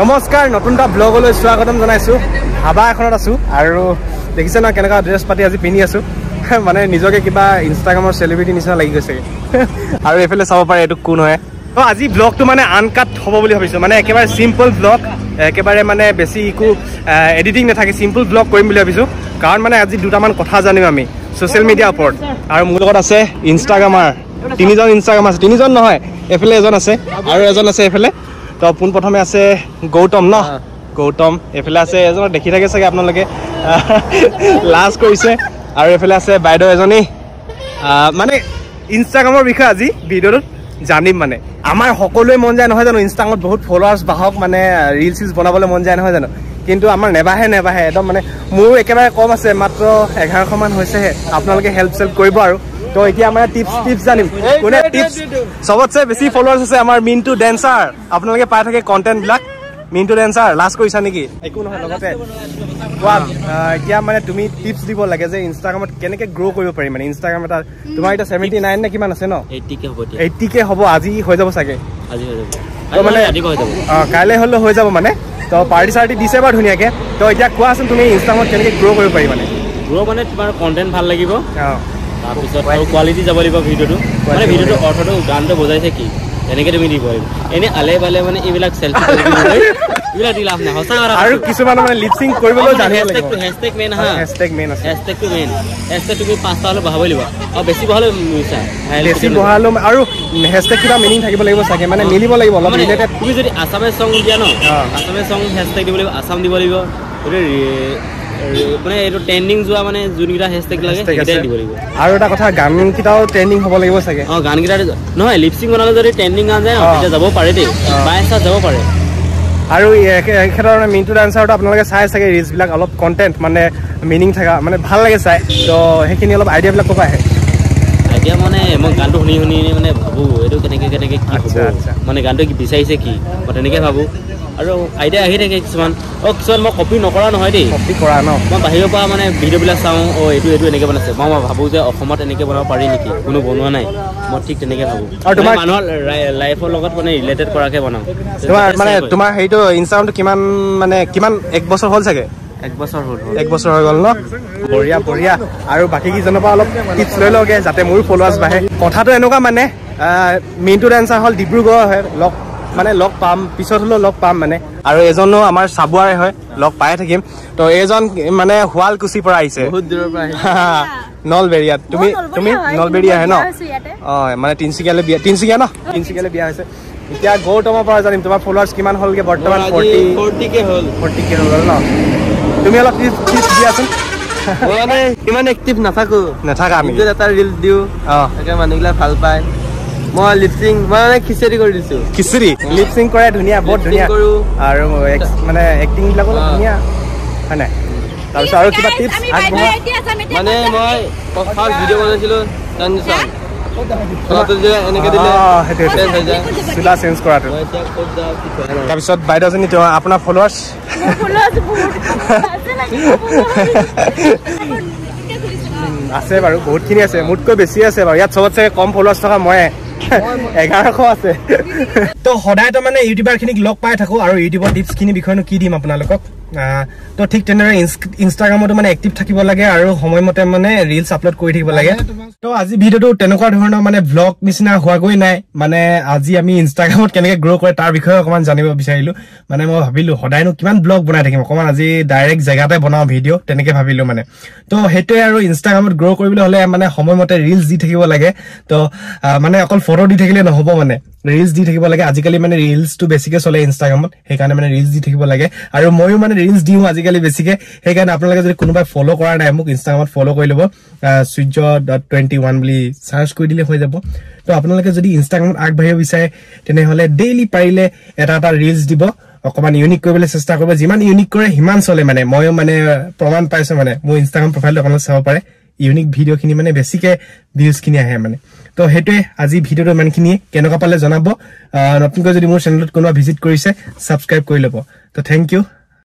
নমস্কাৰ নতুন এটা ব্লগলৈ স্বাগতম জনাইছোঁ। হাবা এখনত আছোঁ আৰু দেখিছে ন কেনেকুৱা ড্ৰেছ পাতি আজি পিন্ধি আছোঁ। মানে নিজকে কিবা ইনষ্টাগ্ৰামৰ চেলিব্ৰিটি নিচিনা লাগি গৈছেগৈ আৰু এইফালে চাব পাৰে এইটো কোন হয়। তো আজি ব্লগটো মানে আনকাট হ'ব বুলি ভাবিছোঁ। মানে একেবাৰে চিম্পল ব্লগ একেবাৰে মানে বেছি একো এডিটিং নাথাকে। চিম্পল ব্লগ কৰিম বুলি ভাবিছোঁ। কাৰণ মানে আজি দুটামান কথা জানিম আমি ছ'চিয়েল মিডিয়াৰ ওপৰত। আৰু মোৰ লগত আছে ইনষ্টাগ্ৰামাৰ তিনিজন ইনষ্টাগ্ৰাম আছে। তিনিজন নহয় এইফালে এজন আছে আৰু এজন আছে এইফালে। তো পোনপ্ৰথমে আছে গৌতম ন? গৌতম এইফালে আছে এজনক দেখি থাকে চাগে আপোনালোকে। লাজ কৰিছে। আৰু এইফালে আছে বাইদেউ এজনী। মানে ইনষ্টাগ্ৰামৰ বিষয়ে আজি ভিডিঅ'টোত জানিম মানে। আমাৰ সকলোৱে মন যায় নহয় জানো ইনষ্টাগ্ৰামত বহুত ফলোৱাৰ্ছ বাহক মানে ৰিল চিলছ বনাবলৈ মন যায় নহয় জানো। কিন্তু আমাৰ নেবাহে নেবাহে। একদম মানে মোৰো একেবাৰে কম আছে মাত্ৰ এঘাৰশমান হৈছেহে। আপোনালোকে হেল্প চেল্প কৰিব আৰু। তো এতিয়া আমাৰ টিপছ টিপছ জানিম। কোনে টিপছ চবতছে বেছি ফলোৱাৰ্ছ আছে আমাৰ মিণ্টু ডেন্সাৰ আপোনালোকে পাই থাকে কণ্টেণ্টবিলাক মিণ্টু ডেন্সাৰ লাষ্ট কৰিছা নেকি? একো নহয় লগতে কোৱা আহ, এতিয়া মানে তুমি টিপছ দিব লাগে যে ইনষ্টাগ্ৰামত কেনেকৈ গ্ৰ' কৰিব পাৰি মানে। ইনষ্টাগ্ৰাম এটা তোমাৰ এতিয়া ছেভেণ্টি নাইন নে কিমান আছে ন? এইটিকে হ'ব এতিয়া। এইটটি কে হ'ব আজি হৈ যাব চাগে। আজি হৈ যাব। তো মানে ৰাতিপুৱা হৈ যাব। অঁ কাইলৈ হ'লেও হৈ যাব মানে। তো পাৰ্টি চাৰ্টি দিছে বাৰু ধুনীয়াকৈ। তো এতিয়া কোৱাচোন তুমি ইনষ্টাগ্ৰামত কেনেকৈ গ্ৰ' কৰিব পাৰি মানে। গ্ৰ' মানে তোমাৰ কণ্টেণ্ট ভাল লাগিব। তাৰপিছত আৰু কোৱালিটি যাব লাগিব ভিডিঅ'টো। মানে ভিডিঅ'টো অৰ্থটো গানটো বজাইছে কি? তেনেকৈ তুমি দিব লাগিব এনেই আলে বালে মানে এইবিলাক চেল্ফি এইবিলাক দি লাভ নাই সঁচা কথা আৰু কিছুমান মানে লিপচিং কৰিবলৈও জানিব লাগিব। হেচটেগ মেইন হা। হেছটেগ মেইন আছে। হেচটেগটো মেইন হেচটেগ তুমি পাঁচটা হ'লে বহাবই লাগিব। আৰু বেছি বহালে মিছা। বেছি বহালেও আৰু হেছটেগ কিবা মিনিং থাকিব লাগিব চাগে। মানে মিলিব লাগিব অলপ মানে ৰিলেটেড তুমি যদি আছামিজ চং দিয়া ন অ। আছামিজ চং হেচটেগ দিব লাগিব আছাম দিব লাগিব। মানে এইটো ট্ৰেণ্ডিং যোৱা মানে যোনকেইটা হেচটেগ লাগে। সেইকেইটাই দিব লাগিব। আৰু এটা কথা গানকেইটাও ট্ৰেণ্ডিং হ'ব লাগিব চাগে। অ গানকেইটা নহয় লিপচিং বনালে যদি ট্ৰেণ্ডিং গান যায় ন। তেতিয়া যাব পাৰে দেই। বাই চাত যাব পাৰে। আৰু এখেতৰ মানে মিণ্টু ডান্সাৰটো আপোনালোকে চাই চাগে ৰিলচবিলাক অলপ কণ্টেণ্ট মানে মিনিং থকা মানে ভাল লাগে চাই। তো সেইখিনি অলপ আইডিয়াবিলাক ক'ব আহে? এতিয়া মানে মই গানটো শুনি শুনি মানে ভাবোঁ এইটো কেনেকৈ কেনেকৈ কি হ'ব। মানে গানটো বিচাৰিছে কি মই তেনেকৈ ভাবোঁ। আৰু আইডিয়া আহি থাকে কিছুমান। অ কিছুমান মই কপি নকৰা নহয় দেই। কপি কৰা ন? মই বাহিৰৰ পৰা মানে ভিডিঅ'বিলাক চাওঁ অ এইটো এইটো এনেকৈ বনাইছে। মই মই ভাবোঁ যে অসমত এনেকৈ বনাব পাৰি নেকি? কোনো বনোৱা নাই। মই ঠিক তেনেকৈ ভাবোঁ। আৰু তোমাৰ- মানে মানুহৰ লাইফৰ লগত মানে ৰিলেটেড কৰাকৈ বনাওঁ তোমাৰ মানে তোমাৰ হেৰিটো ইনষ্টাগ্ৰামটো কিমান মানে কিমান এক বছৰ হ'ল চাগে? এক বছৰ হ'ল এক বছৰ হৈ গ'ল ন? বঢ়িয়া বঢ়িয়া। আৰু বাকী কেইজনৰ পৰা অলপ টিপছ লৈ লওঁগে যাতে মোৰো ফলোৱাৰ্ছ বাঢ়ে। কথাটো এনেকুৱা মানে মিণ্টু ডেন্সাৰ হ'ল ডিব্ৰুগড়ৰ হয় লগ মানে লগ পাম পিছত হ'লেও লগ পাম মানে। আৰু এজনো আমাৰ চাবুৱাৰে হয় লগ পাই থাকিম। তো এইজন মানে শুৱালকুছিৰ পৰা আহিছে। বহুত দূৰৰ পৰা আহিছে। নলবেৰিয়াত। তুমি তুমি নলবেৰি আহে ন? অঁ মানে তিনিচুকীয়ালৈ বিয়া তিনিচুকীয়া ন? তিনিচুকীয়ালৈ বিয়া হৈছে। এতিয়া গৌতমৰ পৰা জানিম তোমাৰ ফলোৱাৰ্ছ কিমান হ'লগে বৰ্তমান? ফৰ্টি ফৰ্টিকে হ'ল। ফৰ্টি কে হৈ গ'ল ন? তুমি অলপ টিপছ দিয়াচোন। ইমান এক্টিভ নাথাকো। নাথাকা আমি। এটা ৰিল দিওঁ। অঁ। মানুহবিলাক ভাল পায়। মই লিপচিং মই মানে খিচাৰি কৰি দিছোঁ। খিচিৰি? লিপ চিং কৰে ধুনীয়া বহুত ধুনীয়া। আৰু মানে এক্টিং বিলাকো। ধুনীয়া হয় নাই? তাৰপিছত আৰু কিবা টিপছ মানে মই ফাৰ্ষ্ট ভিডিঅ' বনাইছিলোঁ ট্ৰানজিশ্যন নাই। তাৰপিছত বাইদেউজনী তেওঁ আপোনাৰ ফলোৱাৰ্ছ আছে বাৰু বহুতখিনি আছে মোতকৈ বেছি আছে বাৰু। ইয়াত চবতছে কম ফলোৱাৰ্ছ থকা ময়ে এঘাৰশ আছে। তো সদায়তো মানে ইউটিউবাৰখিনিক লগ পাই থাকোঁ আৰু ইউটিউবৰ টিপছখিনি বিষয়েনো কি দিম আপোনালোকক। তো ঠিক তেনেদৰে ইনষ্টাগ্ৰামতো মানে এক্টিভ থাকিব লাগে আৰু সময়মতে মানে ৰিলচ আপলোড কৰি থাকিব লাগে। তো আজি ভিডিঅ'টো তেনেকুৱা ধৰণৰ মানে ব্লগ নিচিনা হোৱাগৈ নাই। মানে আজি আমি ইনষ্টাগ্ৰামত কেনেকৈ গ্ৰ' কৰে তাৰ বিষয়ে অকণমান জানিব বিচাৰিলোঁ। মানে মই ভাবিলোঁ সদায়নো কিমান ব্লগ বনাই থাকিম? অকণমান আজি ডাইৰেক্ট জেগাতে বনাওঁ ভিডিঅ' তেনেকৈ ভাবিলোঁ মানে। তো সেইটোৱে আৰু ইনষ্টাগ্ৰামত গ্ৰ' কৰিবলৈ হ'লে মানে সময়মতে ৰিলচ দি থাকিব লাগে। তো মানে অকল ফটো দি থাকিলে নহ'ব মানে। ৰিলচ দি থাকিব লাগে। আজিকালি মানে ৰিলচটো বেছিকে চলে ইনষ্টাগ্ৰামত সেইকাৰণে মানে ৰিলচ দি থাকিব লাগে। আৰু ময়ো মানে ৰিলচ দিওঁ আজিকালি বেছিকে। সেইকাৰণে আপোনালোকে যদি কোনোবাই ফ'ল' কৰা নাই মোক ইনষ্টাগ্ৰামত ফ'ল' কৰি ল'ব। সূৰ্য ডট টুৱেণ্টি ওৱান বুলি চাৰ্চ কৰি দিলে হৈ যাব। তো আপোনালোকে যদি ইনষ্টাগ্ৰামত আগবাঢ়িব বিচাৰে তেনেহ'লে ডেইলি পাৰিলে এটা এটা ৰিলচ দিব। অকমান ইউনিক কৰিবলৈ চেষ্টা কৰিব। যিমান ইউনিক কৰে সিমান চলে মানে। ময়ো মানে প্ৰমাণ পাইছো মানে। মোৰ ইনষ্টাগ্ৰাম প্ৰফাইলটো আপোনালোকে চাব পাৰে। ইউনিক ভিডিঅ'খিনি মানে বেছিকে ভিউজখিনি আহে মানে। তো সেইটোৱে আজি ভিডিঅ'টো ইমানখিনিয়ে। কেনেকুৱা পালে জনাব। নতুনকৈ যদি মোৰ চেনেলত কোনোবা ভিজিট কৰিছে ছাবস্ক্ৰাইব কৰি ল'ব। তো থেংক ইউ